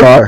Far.